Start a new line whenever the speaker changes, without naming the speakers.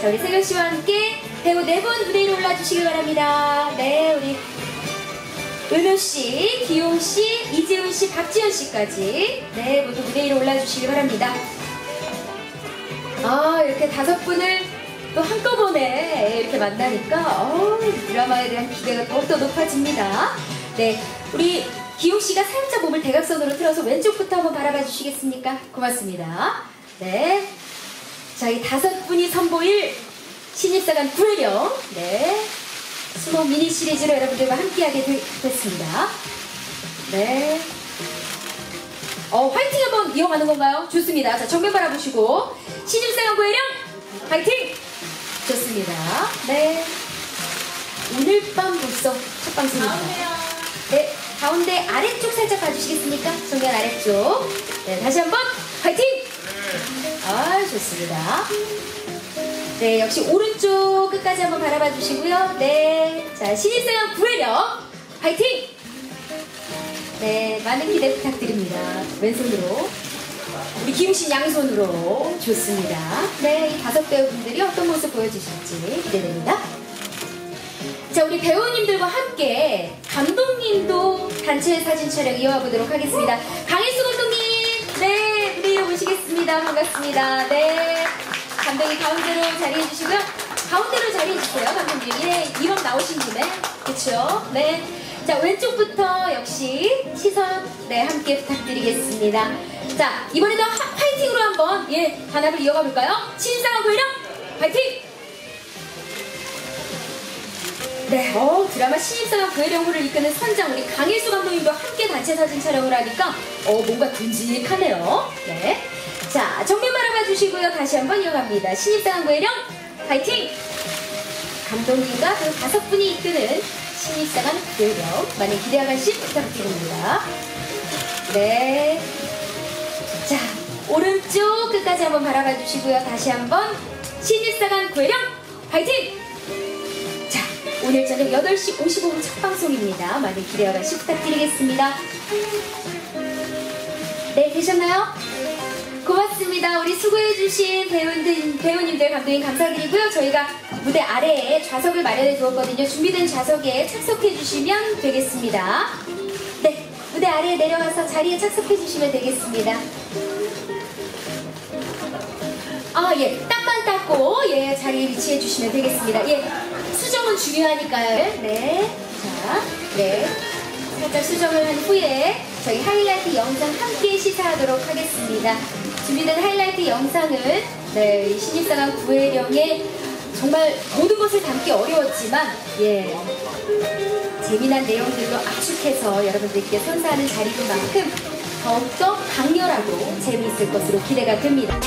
자, 우리 세경 씨와 함께 배우 네 분 무대 위로 올라주시기 바랍니다. 네, 우리 은호 씨, 기용 씨, 이재훈 씨, 박지현 씨까지 네 모두 무대 위로 올라주시기 바랍니다. 아 이렇게 다섯 분을 또 한꺼번에 이렇게 만나니까 어, 드라마에 대한 기대가 더욱더 높아집니다. 네, 우리 기용 씨가 살짝 몸을 대각선으로 틀어서 왼쪽부터 한번 바라봐 주시겠습니까? 고맙습니다. 네, 자 이 다섯 분이 선보일 신입사관 구혜령 네. 수목 미니 시리즈로 여러분들과 함께하게 되- 됐습니다. 네. 어, 화이팅 한번 이어가는 건가요? 좋습니다. 자, 정면 바라보시고. 신입사관 고혜령, 화이팅! 좋습니다. 네. 오늘 밤 벌써 첫 방송입니다. 네, 가운데 아래쪽 살짝 봐주시겠습니까? 정면 아래쪽. 네, 다시 한번 화이팅! 아, 좋습니다. 네, 역시 오른쪽 끝까지 한번 바라봐 주시고요. 네. 자, 신입사원 구혜령, 화이팅! 네, 많은 기대 부탁드립니다. 왼손으로. 우리 김신 양손으로. 좋습니다. 네, 이 다섯 배우분들이 어떤 모습 보여주실지 기대됩니다. 자, 우리 배우님들과 함께 감독님도 단체 사진 촬영 이어가보도록 하겠습니다. 모시겠습니다. 반갑습니다. 네. 감독님 가운데로 자리해 주시고요. 가운데로 자리해 주세요, 감독님. 예, 2번 나오신 김에. 그쵸? 네. 자, 왼쪽부터 역시 시선, 네, 함께 부탁드리겠습니다. 자, 이번에도 하- 화이팅으로 한번, 예, 단합을 이어가 볼까요? 신상한 고이령 화이팅! 네, 어, 드라마 신입사원 구혜령호를 이끄는 선장 우리 강일수 감독님과 함께 단체 사진 촬영을 하니까 어, 뭔가 듬직하네요. 네. 자, 정면 바라봐 주시고요. 다시 한번 이어갑니다. 신입사원 구혜령 파이팅! 감독님과 그 다섯 분이 이끄는 신입사관 구혜령 많이 기대하가시 부탁드립니다. 네. 자, 오른쪽 끝까지 한번 바라봐 주시고요. 다시 한번 신입사관 구혜령 파이팅! 자, 오늘 저녁 8시 55분 첫 방송입니다. 많이 기대하가시 부탁드리겠습니다. 네, 되셨나요? 고맙습니다. 우리 수고해주신 배우들, 배우님들, 감독님 감사드리고요. 저희가 무대 아래에 좌석을 마련해 두었거든요. 준비된 좌석에 착석해주시면 되겠습니다. 네, 무대 아래에 내려가서 자리에 착석해주시면 되겠습니다. 아, 예. 땀만 닦고, 예, 자리에 위치해 주시면 되겠습니다. 예. 수정은 중요하니까요. 네. 자, 네. 살짝 수정을 한 후에 저희 하이라이트 영상 함께 시사하도록 하겠습니다. 준비된 하이라이트 영상은, 네, 이 신입사관 구혜령의 정말 모든 것을 담기 어려웠지만, 예. 재미난 내용들로 압축해서 여러분들께 선사하는 자리인 만큼 더욱더 강렬하고 재미있을 것으로 기대가 됩니다.